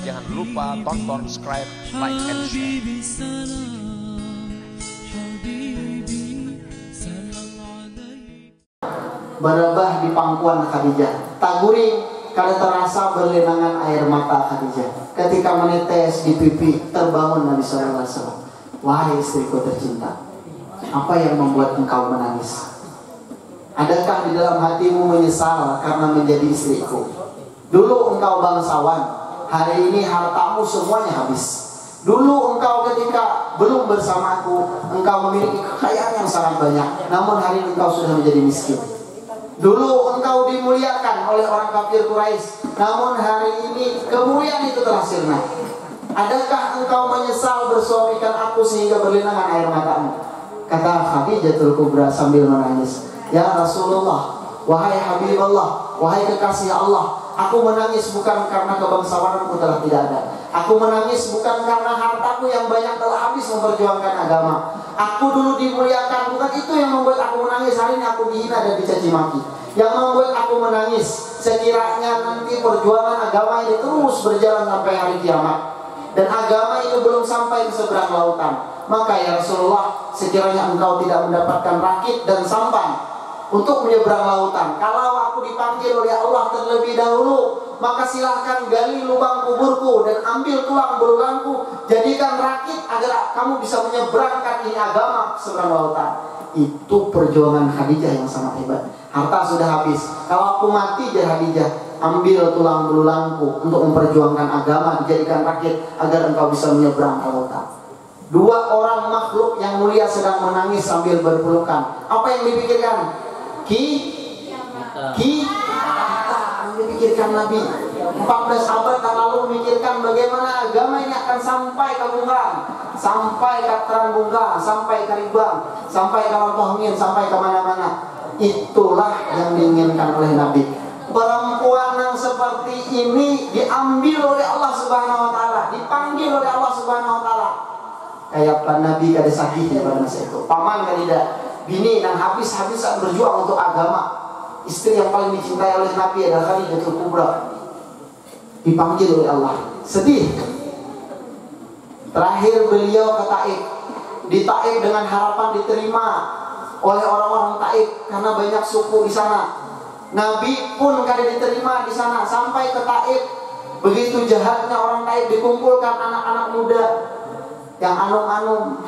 Jangan lupa tonton, subscribe, like, and share. Berlebah di pangkuan Khadijah. Taguri kada terasa berlinangan air mata Khadijah. Ketika menetes di pipi, terbangun Nabi Sallallahu Alaihi Wasallam. Wahai istriku tercinta, apa yang membuat engkau menangis? Adakah di dalam hatimu menyesal karena menjadi istriku? Dulu engkau bangsawan, hari ini hartamu semuanya habis. Dulu engkau ketika belum bersamaku, engkau memiliki kekayaan yang sangat banyak. Namun hari ini engkau sudah menjadi miskin. Dulu engkau dimuliakan oleh orang kafir Quraisy, namun hari ini kemuliaan itu telah sirna. Adakah engkau menyesal bersuamikan aku sehingga berlinangan air matamu? Kata Khadijatul Kubra sambil menangis. Ya Rasulullah, wahai Habibullah, wahai kekasih Allah, aku menangis bukan karena kebangsawananku telah tidak ada. Aku menangis bukan karena hartaku yang banyak telah habis memperjuangkan agama. Aku dulu dimuliakan, bukan itu yang membuat aku menangis. Hari ini aku dihina dan dicaci maki. Yang membuat aku menangis, sekiranya nanti perjuangan agama ini terus berjalan sampai hari kiamat. Dan agama itu belum sampai ke seberang lautan. Maka ya Rasulullah, sekiranya engkau tidak mendapatkan rakit dan sampan untuk menyeberang lautan. Kalau aku dipanggil oleh Allah terlebih maka silahkan gali lubang kuburku dan ambil tulang belulanku, jadikan rakit agar kamu bisa menyeberangkan ini agama seberang lautan. Itu perjuangan Khadijah yang sangat hebat. Harta sudah habis. Kalau aku mati jadi Khadijah, ambil tulang belulangku untuk memperjuangkan agama, dijadikan rakit agar engkau bisa menyeberang ke lautan. Dua orang makhluk yang mulia sedang menangis sambil berpelukan. Apa yang dipikirkan? Ki Ki Dipikirkan Nabi 14 abad yang lalu memikirkan bagaimana agama ini akan sampai ke Bungang Sampai ke Terang Bungang Sampai ke Ribang Sampai ke Lampahungin Sampai ke mana-mana Itulah yang diinginkan oleh Nabi Perempuan yang seperti ini diambil oleh Allah Subhanahu wa taala, dipanggil oleh Allah Subhanahu wa taala. Kayak Pak Nabi kada sakit pada masa itu. Paman tidak bini yang habis-habisan berjuang untuk agama. Istri yang paling dicintai oleh Nabi adalah Khadijatul Kubra. Dipanggil oleh Allah. Sedih. Terakhir beliau ke Taif. Di Taif dengan harapan diterima oleh orang-orang Taif karena banyak suku di sana. Nabi pun kada diterima di sana sampai ke Taif. Begitu jahatnya orang Taif dikumpulkan anak-anak muda yang anum-anum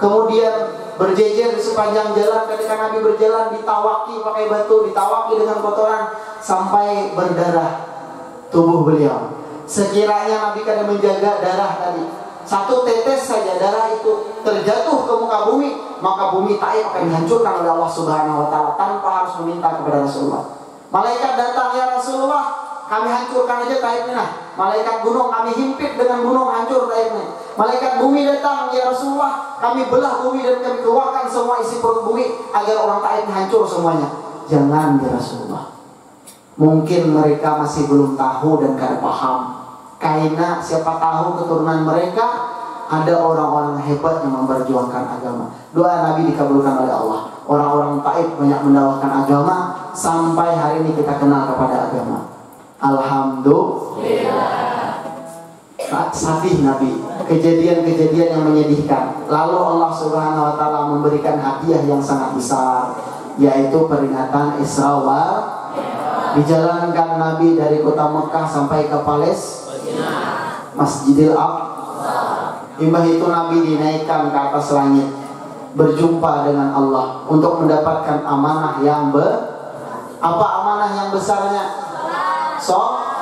kemudian berjejer di sepanjang jalan ketika Nabi berjalan ditawaki pakai batu ditawaki dengan kotoran sampai berdarah tubuh beliau. Sekiranya Nabi kada menjaga darah tadi. Satu tetes saja darah itu terjatuh ke muka bumi maka bumi Taif akan dihancurkan oleh Allah Subhanahu wa taala tanpa harus meminta kepada Rasulullah. Malaikat datang ya Rasulullah kami hancurkan aja ini nah. Malaikat gunung kami himpit dengan gunung hancur ini. Malaikat bumi datang ya Rasulullah, kami belah bumi dan kami keluarkan semua isi perut bumi agar orang ini hancur semuanya. Jangan ya Rasulullah. Mungkin mereka masih belum tahu dan kada paham. Karena siapa tahu keturunan mereka ada orang-orang hebat yang memperjuangkan agama. Doa Nabi dikabulkan oleh Allah. Orang-orang Taif banyak mendakwahkan agama sampai hari ini kita kenal kepada agama. Alhamdulillah. Sadih Nabi, kejadian-kejadian yang menyedihkan. Lalu Allah Subhanahu wa taala memberikan hadiah yang sangat besar, yaitu peringatan Isra wa dijalankan Nabi dari kota Mekah sampai ke Pales Masjidil Aqsa. Imbah itu Nabi dinaikkan ke atas langit berjumpa dengan Allah untuk mendapatkan amanah yang ber apa amanah yang besarnya? song.